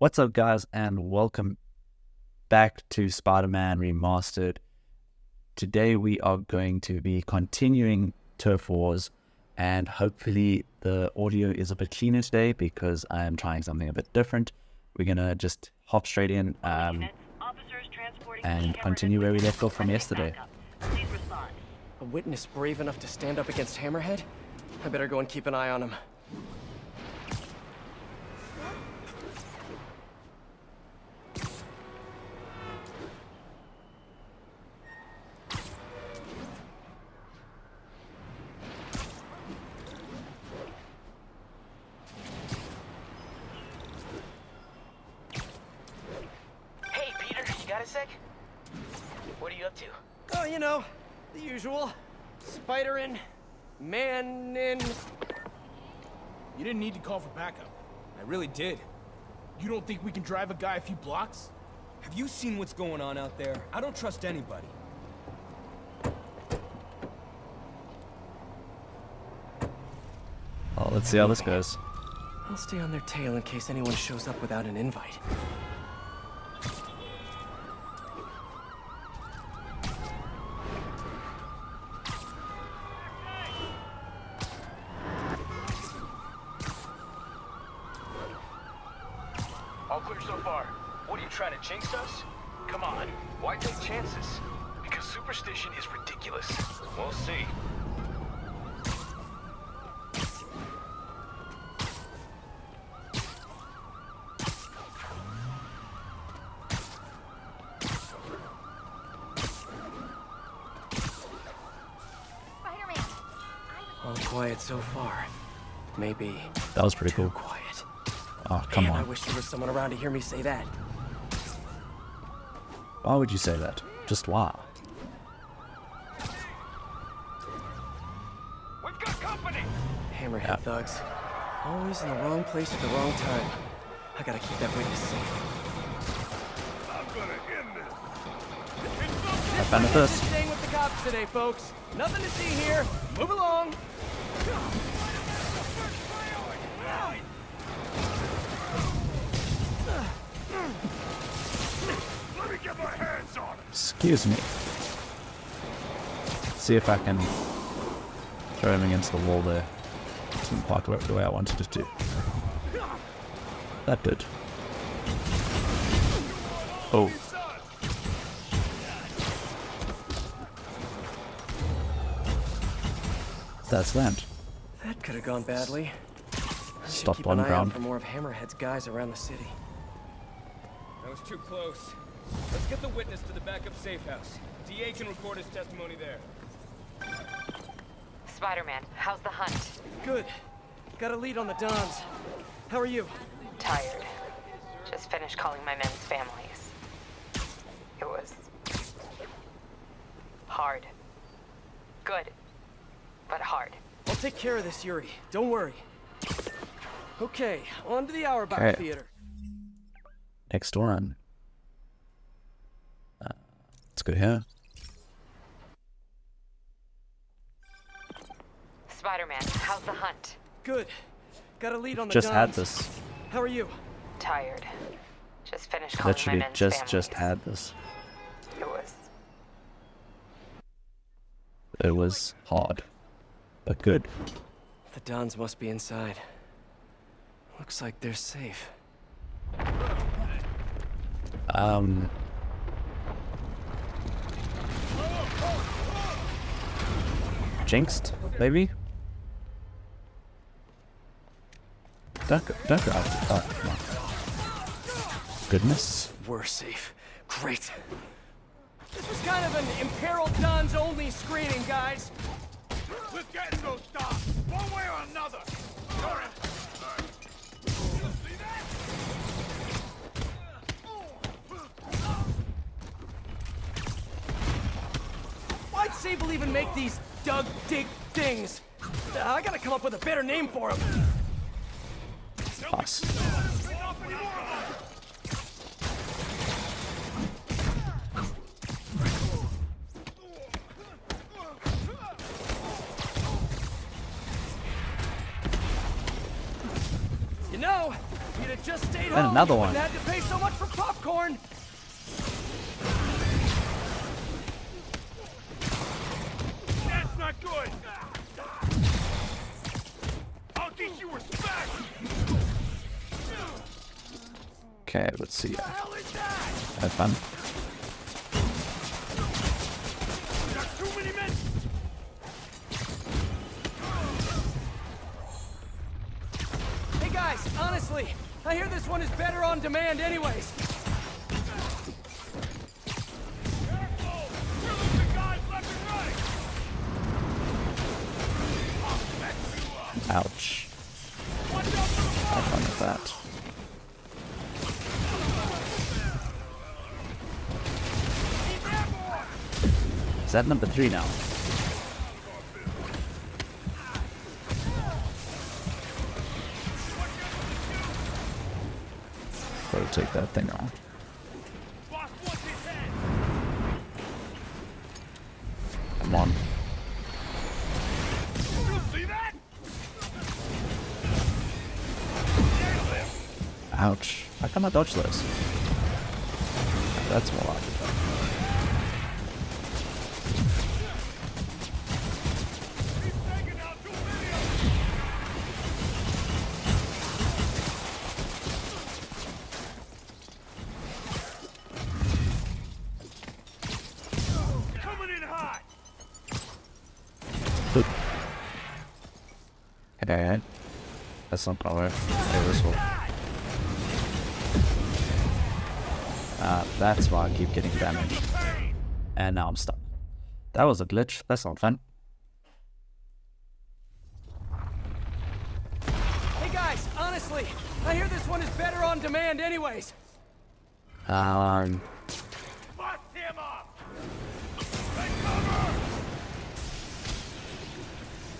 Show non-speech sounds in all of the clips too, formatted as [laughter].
What's up, guys, and welcome back to Spider Man Remastered. Today, we are going to be continuing Turf Wars, and hopefully, the audio is a bit cleaner today because I am trying something a bit different. We're gonna just hop straight in um, and continue where we left off from yesterday. A witness brave enough to stand up against Hammerhead? I better go and keep an eye on him. Got a sec? What are you up to? Oh, you know, the usual. Spider-in, man-in... You didn't need to call for backup. I really did. You don't think we can drive a guy a few blocks? Have you seen what's going on out there? I don't trust anybody. Oh, let's see how this goes. I'll stay on their tail in case anyone shows up without an invite. All quiet so far. Maybe That was pretty too cool. quiet. Oh, come Man, I wish there was someone around to hear me say that. Why would you say that? Just why? We've got company! Hammerhead Yeah. thugs. Always in the wrong place at the wrong time. I gotta keep that witness safe. Have fun with this. Staying with the cops today, folks. Nothing to see here. Move along. Excuse me. See if I can throw him against the wall there. Didn't quite work the way I wanted it to. That did. Oh. That's land. That could have gone badly. Should Stopped keep on an eye out ground. for more of Hammerhead's guys around the city. That was too close. Let's get the witness to the backup safe house. DA can record his testimony there. Spider-Man, how's the hunt? Good. Got a lead on the Dons. How are you? Tired. Just finished calling my men's families. It was... hard. Good. But hard. I'll take care of this, Yuri. Don't worry. Okay, on to the Auerbach Okay. Theater. Next one. Uh, let's go here. Spider-Man, how's the hunt? Good. Got a lead on the Just had this. How are you? Tired. Just finished calling my Literally men's just families. just had this. It was... It was hard. But good. The Dons must be inside. Looks like they're safe. Um Jinxed, maybe? Don't go, don't go after. Oh, come on. Goodness. We're safe. Great. This was kind of an imperiled Dons only screening, guys. We're getting those dogs, one way or another! See that? Why'd Sable even make these dug dig things? Uh, I gotta come up with a better name for them. Pass. Enough anymore of them! You know, you'd have just stayed And home, another one. wouldn't to pay so much for popcorn. That's not good! I'll teach you respect! Okay, let's see. The hell is that? Have fun. I hear this one is better on demand anyways. Ouch. Have fun with that. Is that number three now? Gotta take that thing off. Come on. Ouch. How come I dodge those? That's more like it. That's not power. Okay, this will. Uh, that's why I keep getting damaged. And now I'm stuck. That was a glitch. That's not fun. Hey guys, honestly, I hear this one is better on demand anyways. Um, Bust him up! Take cover!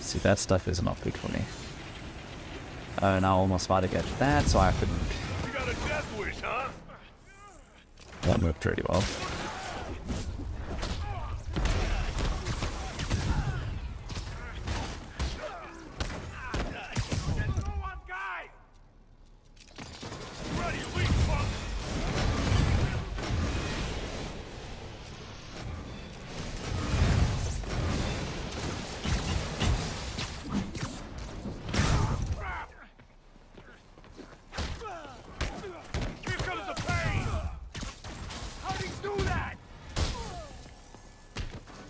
see, that stuff is not good for me. Oh, and I almost about to get that, so I couldn't. You got a death wish, huh? That worked pretty well.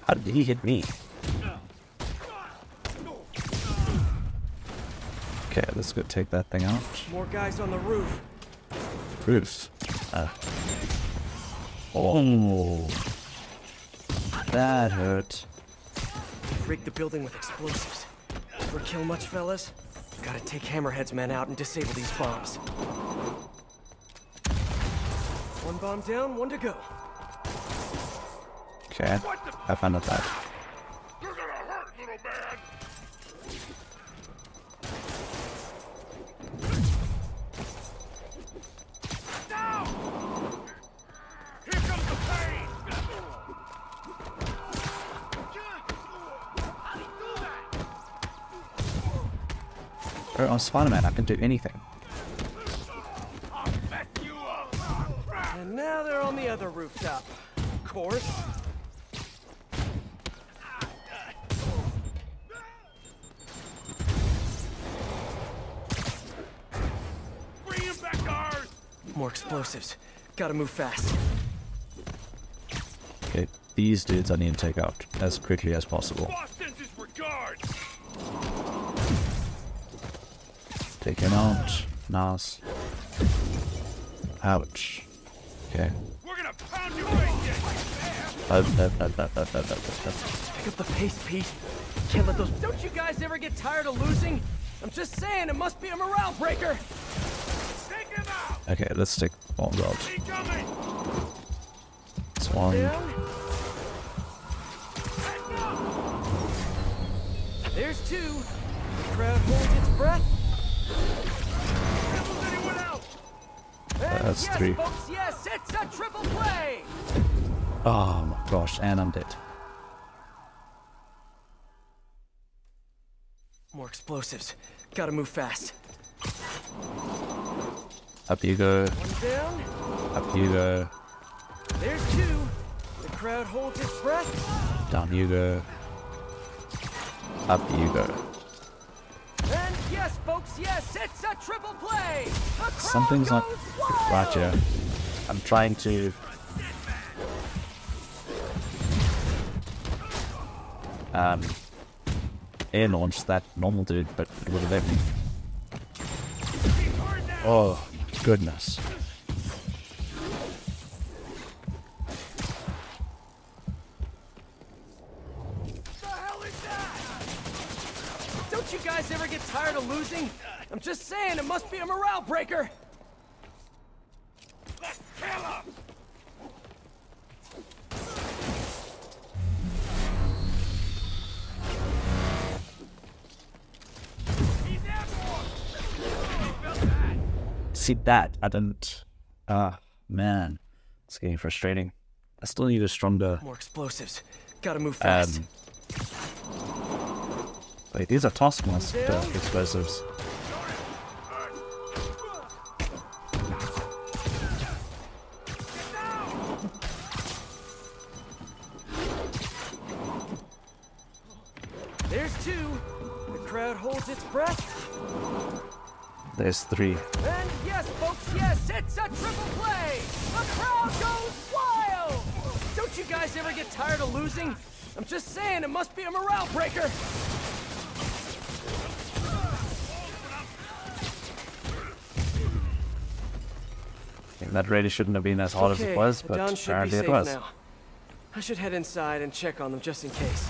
How did he hit me? Okay, let's go take that thing out. More guys on the roof. Proofs. Uh. Oh. That hurt. Rig the building with explosives. Ever kill much, fellas? Gotta take Hammerhead's men out and disable these bombs. One bomb down, one to go. Pain! How'd he do that? Bro, I'm Spider-Man, I can do anything. And now they're on the other rooftop. Of course. More explosives. Gotta move fast. Okay, these dudes I need to take out as quickly as possible. Take him out. Nas. Ouch. Okay. We're gonna pound you right there. Pick up the pace, Pete. Can't let those. Don't you guys ever get tired of losing? I'm just saying, it must be a morale breaker. Take him out! Okay, let's take bombs out. This one. Down. Heads up! There's two. Crowd holds its breath. Handles anyone else! And That's yes, three. folks, yes, it's a triple play. Oh my gosh, and I'm dead. More explosives. Gotta move fast. Up you go. Up you go. There's two. The crowd holds its breath. Down you go. Up you go. And yes, folks, yes, it's a triple play. The Something's not goes right wild. here. I'm trying to. Um, air launch that normal dude, but it would have let me. Oh, goodness. Don't you guys ever get tired of losing? I'm just saying, it must be a morale breaker. See that? I didn't. Ah, man. It's getting frustrating. I still need a stronger. More explosives. Gotta move fast. Um, wait, these are Taskmaster Down. explosives. There's two. The crowd holds its breath. There's three. And yes, folks, yes, it's a triple play. The crowd goes wild. Don't you guys ever get tired of losing? I'm just saying, it must be a morale breaker. That really shouldn't have been as hard as it was, but Don should be apparently it was. now. I should head inside and check on them just in case.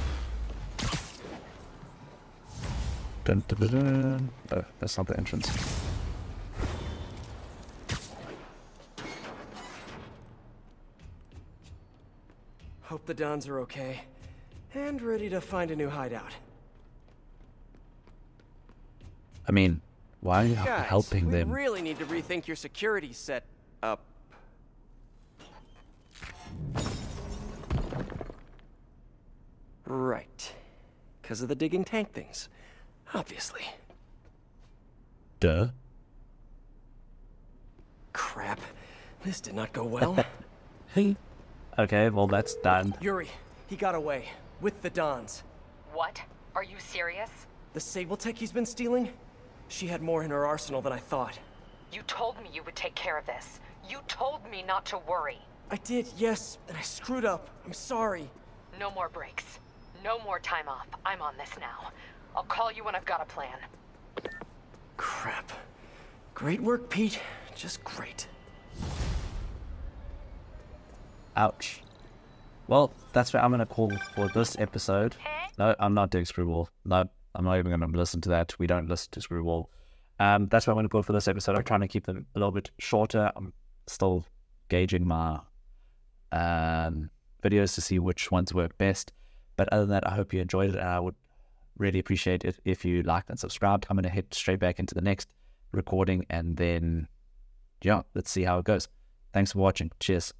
Dun, dun, dun. Oh, that's not the entrance. Hope the Dons are okay. And ready to find a new hideout. I mean, why are you Guys, helping we them? really need to rethink your security set up. Right. Because of the digging tank things. Obviously. Duh. Crap. This did not go well. [laughs] Okay, well that's done. Yuri, he got away. With the Dons. What? Are you serious? The Sable Tech he's been stealing? She had more in her arsenal than I thought. You told me you would take care of this. You told me not to worry. I did, yes, and I screwed up. I'm sorry. No more breaks. No more time off. I'm on this now. I'll call you when I've got a plan. Crap. Great work, Pete. Just great. Ouch. Well, that's what I'm gonna call for this episode. No, I'm not doing Screwball. No, I'm not even gonna listen to that. We don't listen to Screwball. Um, that's what I'm gonna call for this episode. I'm trying to keep them a little bit shorter. I'm still gauging my um, videos to see which ones work best. But other than that, I hope you enjoyed it, and I would really appreciate it if you liked and subscribed. I'm gonna head straight back into the next recording, and then yeah, let's see how it goes. Thanks for watching. Cheers.